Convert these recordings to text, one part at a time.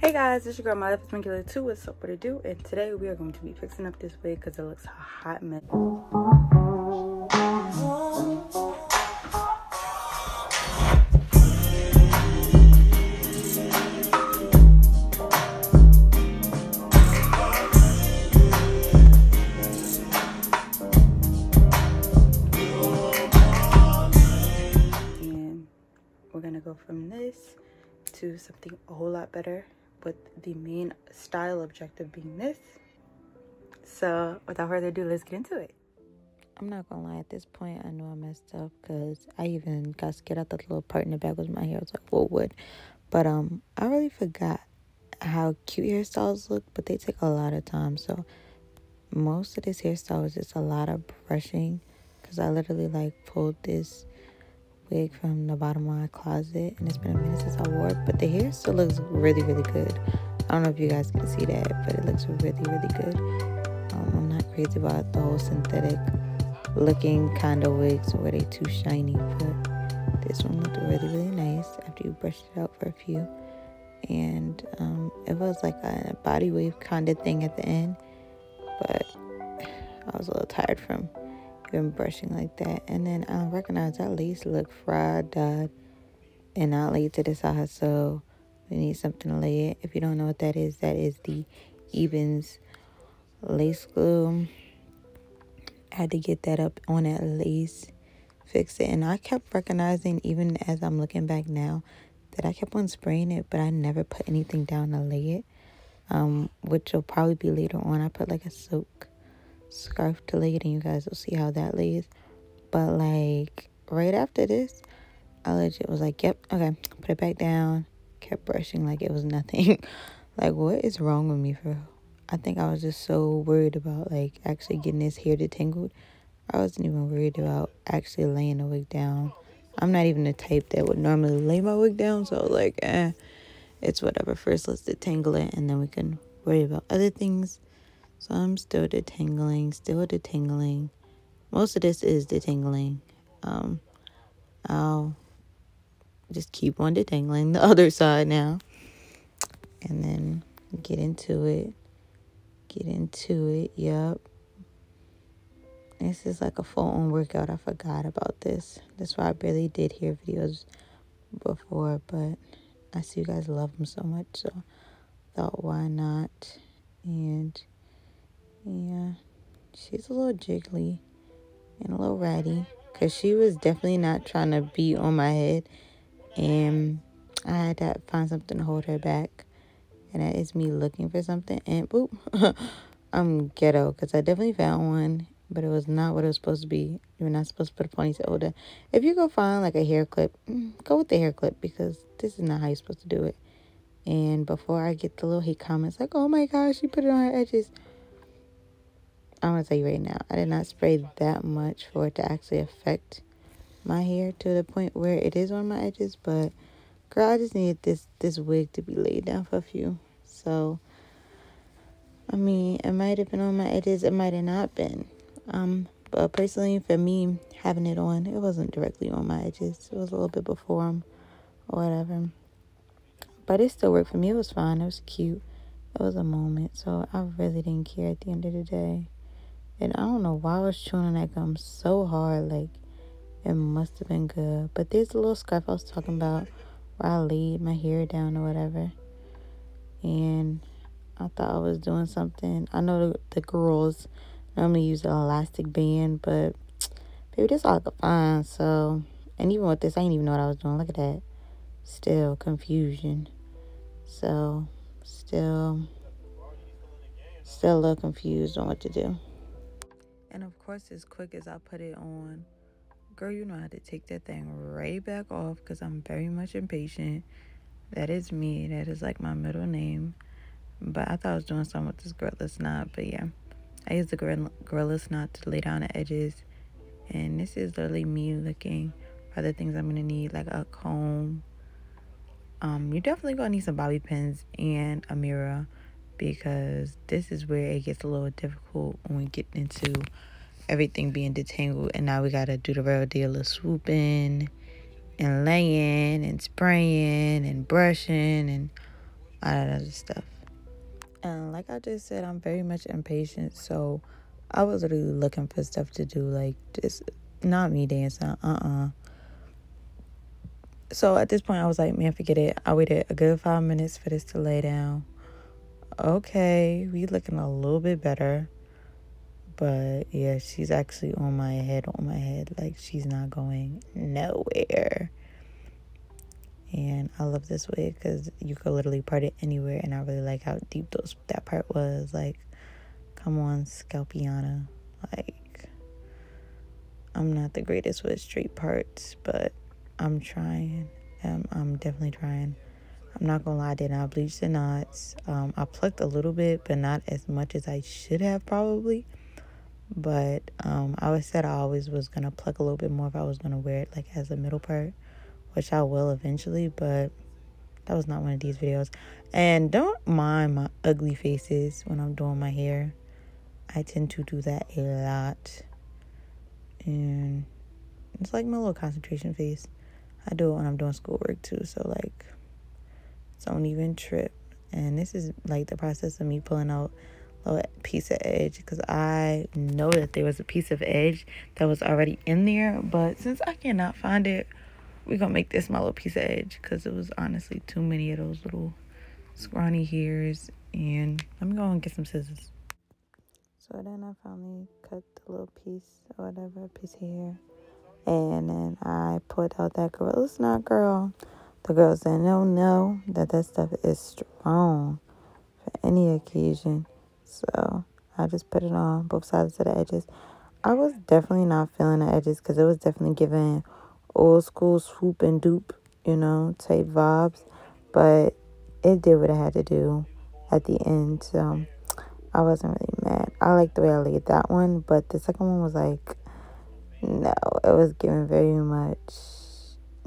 Hey guys, it's your girl My Life as Mikayla 2 with Soap What to Do, and today we are going to be fixing up this wig because it looks a hot mess. And we're gonna go from this to something a whole lot better with the main style objective being this. So without further ado, let's get into it. I'm not gonna lie, at this point, I know I messed up because I even got scared. Thought the little part in the back was my hair. I was like, what would? But um, I really forgot how cute hairstyles look, but they take a lot of time. So most of this hairstyle is just a lot of brushing because I literally like pulled this wig from the bottom of my closet and it's been a minute since I wore it, but the hair still looks really, really good. I don't know if you guys can see that, but it looks really, really good. Um, I'm not crazy about the whole synthetic looking kind of wigs where they too shiny, but this one looked really, really nice after you brushed it out for a few. And um, it was like a body wave kind of thing at the end, but I was a little tired from been brushing like that. And then I recognize that lace look fried, dyed, and not laid to the side. So we need something to lay it. If you don't know what that is, that is the Ebin's lace glue. I had to get that up on that lace, fix it. And I kept recognizing, even as I'm looking back now, that I kept on spraying it, but I never put anything down to lay it. Um, which will probably be later on. I put like a soak scarf it and you guys will see how that lays. But like right after this, I legit was like, yep, okay, put it back down. Kept brushing like it was nothing. like what is wrong with me for I think I was just so worried about like actually getting this hair detangled. I wasn't even worried about actually laying the wig down. I'm not even the type that would normally lay my wig down, so I was like eh, it's whatever. First let's detangle it and then we can worry about other things. So I'm still detangling, still detangling. Most of this is detangling. Um, I'll just keep on detangling the other side now. And then get into it. Get into it. Yup. This is like a full on workout. I forgot about this. That's why I barely did hair videos before, but I see you guys love them so much, so thought why not? And yeah, she's a little jiggly and a little ratty because she was definitely not trying to be on my head. And I had to find something to hold her back. And that is me looking for something. And boop, I'm ghetto because I definitely found one, but it was not what it was supposed to be. You're not supposed to put a ponytail over. If you go find like a hair clip, mm, go with the hair clip because this is not how you're supposed to do it. And before I get the little hate comments like, oh my gosh, she put it on her edges. I'm gonna tell you right now, I did not spray that much for it to actually affect my hair to the point where it is on my edges. But girl, I just needed this this wig to be laid down for a few. So I mean, it might have been on my edges, it might have not been. Um, but personally, for me, having it on, it wasn't directly on my edges. It was a little bit before them or whatever. But it still worked for me. It was fine. It was cute. It was a moment. So I really didn't care at the end of the day. And I don't know why I was chewing on that gum so hard. Like, it must have been good. But there's a little scarf I was talking about where I laid my hair down or whatever. And I thought I was doing something. I know the, the girls normally use an elastic band, but baby, this all I could find. So, and even with this, I didn't even know what I was doing. Look at that. Still confusion. So, still, still a little confused on what to do. And of course, as quick as I put it on, girl, you know how to take that thing right back off because I'm very much impatient. That is me. That is like my middle name. But I thought I was doing something with this Gorilla Snot. But yeah, I used the Gorilla, Snot to lay down the edges. And this is literally me looking for the things I'm going to need, like a comb. Um, you're definitely going to need some bobby pins and a mirror because this is where it gets a little difficult when we get into everything being detangled and now we gotta do the real deal of swooping and laying and spraying and brushing and all that other stuff. And like I just said, I'm very much impatient, so I was really looking for stuff to do, like just not me dancing. Uh uh-uh. uh So at this point, I was like, man, forget it. I waited a good five minutes for this to lay down. Okay, we looking a little bit better. But yeah, she's actually on my head, on my head. Like she's not going nowhere. And I love this wig because you could literally part it anywhere. And I really like how deep those that part was. Like, come on, Scalpiana. Like, I'm not the greatest with straight parts, but I'm trying. Um, I'm definitely trying. I'm not gonna lie, I did not bleach the knots. Um, I plucked a little bit, but not as much as I should have probably. But um, I always said I always was gonna pluck a little bit more if I was gonna wear it like as a middle part, which I will eventually. But that was not one of these videos. And don't mind my ugly faces when I'm doing my hair. I tend to do that a lot, and it's like my little concentration face. I do it when I'm doing schoolwork too. So like don't even trip. And this is like the process of me pulling out a piece of edge because I know that there was a piece of edge that was already in there. But since I cannot find it, we're going to make this my little piece of edge because it was honestly too many of those little scrawny hairs. And let me go and get some scissors. So then I finally cut the little piece or whatever, piece of hair. And then I put out that Gorilla Snot girl. The girls that don't know that that stuff is strong for any occasion. So I just put it on both sides of the edges. I was definitely not feeling the edges because it was definitely giving old school swoop and dupe, you know, type vibes. But it did what it had to do at the end. So I wasn't really mad. I like the way I laid that one, but the second one was like, no, it was giving very much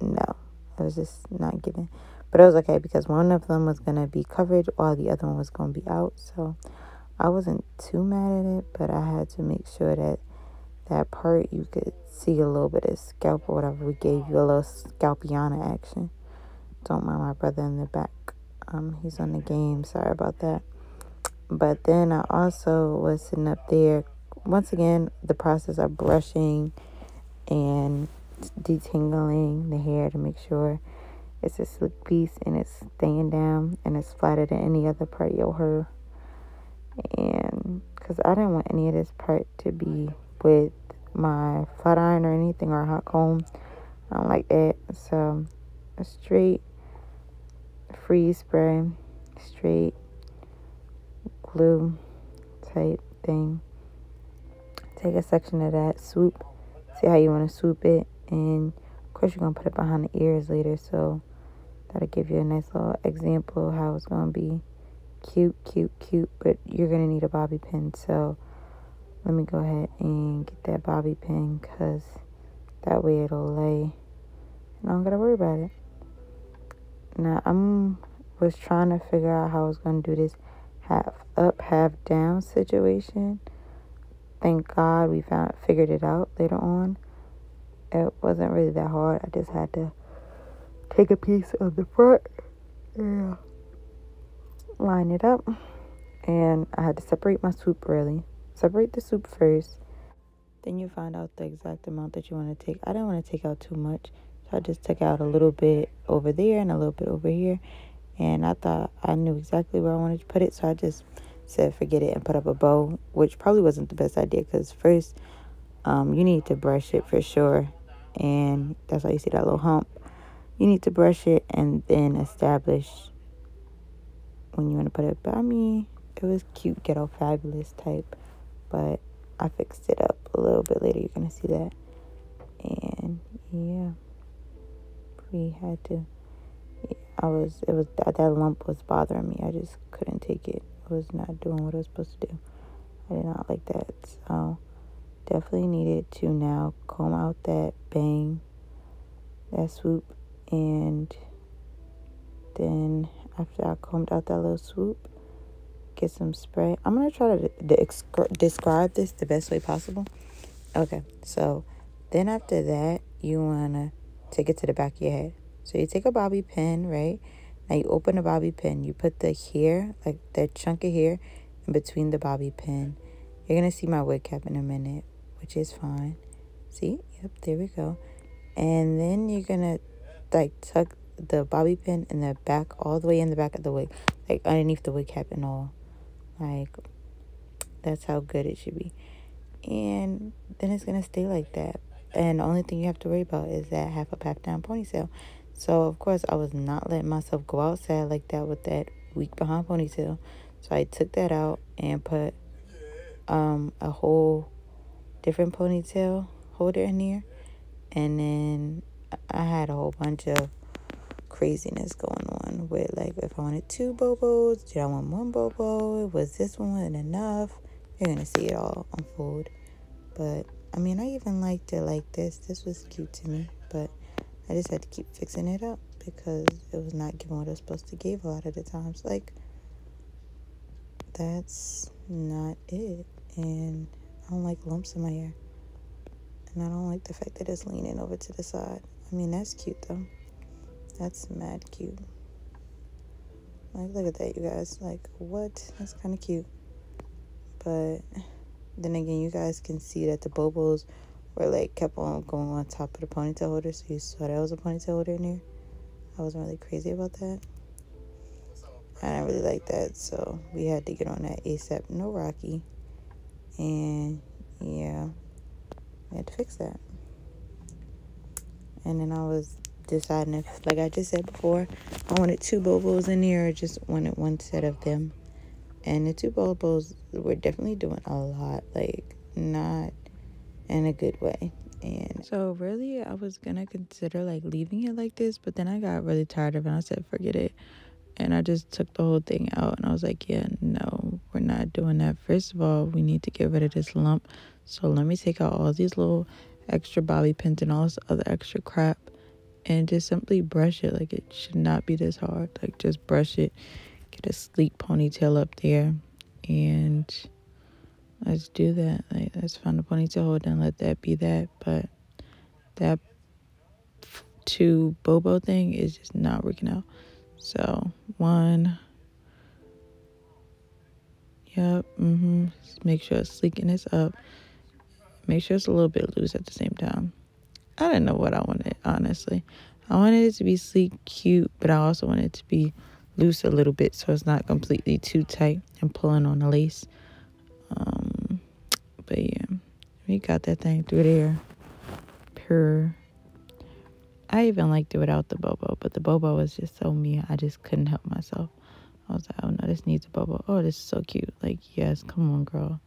no. It was just not giving. But it was okay because one of them was going to be covered while the other one was going to be out. So I wasn't too mad at it, but I had to make sure that that part you could see a little bit of scalp or whatever. We gave you a little scalpiana action. Don't mind my brother in the back. Um, he's on the game. Sorry about that. But then I also was sitting up there. Once again, the process of brushing and detangling the hair to make sure it's a slick piece and it's staying down and it's flatter than any other part of your hair. And because I didn't want any of this part to be with my flat iron or anything or hot comb. I don't like that. So a straight freeze spray, straight glue type thing. Take a section of that, swoop, see how you want to swoop it, and of course you're to put it behind the ears later so that'll give you a nice little example how it's to be cute cute cute but you're to need a bobby pin. So let me go ahead and get that bobby pin because that way it'll lay and I don't gotta worry about it. Now I'm was trying to figure out how I was to do this half up half down situation. Thank God we found figured it out later on it wasn't really that hard. I just had to take a piece of the front and line it up. And I had to separate my soup really. Separate the soup first. Then you find out the exact amount that you want to take. I didn't want to take out too much. So I just took out a little bit over there and a little bit over here. And I thought I knew exactly where I wanted to put it. So I just said forget it and put up a bow, which probably wasn't the best idea because first um, you need to brush it for sure and that's why you see that little hump. You need to brush it and then establish when you want to put it. But I mean, it was cute, ghetto, fabulous type. But I fixed it up a little bit later. You're gonna see that. And yeah, we had to. I was. It was that that lump was bothering me. I just couldn't take it. I was not doing what I was supposed to do. I did not like that. So definitely needed to now comb out that bang, that swoop, and then after I combed out that little swoop, get some spray. I'm gonna try to de- describe this the best way possible. Okay, so then after that, you wanna take it to the back of your head. So you take a bobby pin, right? Now you open a bobby pin. You put the hair, like that chunk of hair, in between the bobby pin. You're going to see my wig cap in a minute, which is fine. See? Yep, there we go. And then you're going to like tuck the bobby pin in the back, all the way in the back of the wig, like underneath the wig cap and all. Like, that's how good it should be. And then it's going to stay like that. And the only thing you have to worry about is that half up, half down ponytail. So, of course, I was not letting myself go outside like that with that weak behind ponytail. So, I took that out and put um, a whole different ponytail holder in here. And then I had a whole bunch of craziness going on with like if I wanted two bobos, did I want one bobo? Was this one enough? You're gonna see it all unfold. But I mean I even liked it like this. This was cute to me, but I just had to keep fixing it up because it was not giving what it was supposed to give a lot of the times. Like that's not it. And I don't like lumps in my hair. And I don't like the fact that it's leaning over to the side. I mean, that's cute though. That's mad cute. Like, look at that, you guys. Like, what? That's kind of cute. But then again, you guys can see that the bobos were like kept on going on top of the ponytail holder. So you saw that was a ponytail holder in there. I wasn't really crazy about that. I didn't really like that. So we had to get on that ASAP. No Rocky. And yeah, I had to fix that. And then I was deciding if, like I just said before, I wanted two bobos in there or just wanted one set of them. And the two bobos were definitely doing a lot, like not in a good way. And so really I was gonna consider like leaving it like this, but then I got really tired of it and I said forget it. And I just took the whole thing out and I was like, yeah, no, we're not doing that. First of all, we need to get rid of this lump. So let me take out all these little extra bobby pins and all this other extra crap and just simply brush it. Like it should not be this hard. Like just brush it get a sleek ponytail up there and let's do that. Like let's find a ponytail hold and let that be that. But that two bobo thing is just not working out so one yep mm-hmm make sure it's sleeking this up Make sure it's a little bit loose at the same time. I didn't know what I wanted, honestly. I wanted it to be sleek, cute, but I also wanted it to be loose a little bit so it's not completely too tight and pulling on the lace. Um, but yeah, we got that thing through there. Pure. I even liked it without the bobo, but the bobo was just so me. I just couldn't help myself. I was like, oh no, this needs a bobo. Oh, this is so cute. Like, yes, come on, girl.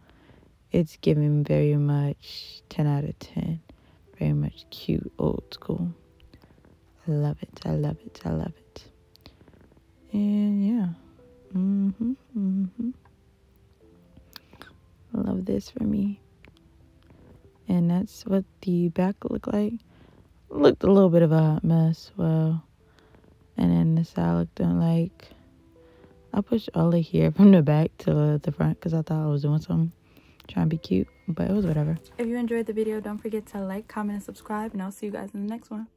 It's giving very much 10 out of 10 very much cute old school. I love it. I love it. I love it. And yeah. Mm-hmm mm-hmm. Love this for me. And that's what the back looked like looked a little bit of a hot mess well and then the side looked like I pushed all the hair from the back to the front because I thought I was doing something trying to be cute, but it was whatever. If you enjoyed the video, don't forget to like, comment, and subscribe, and I'll see you guys in the next one.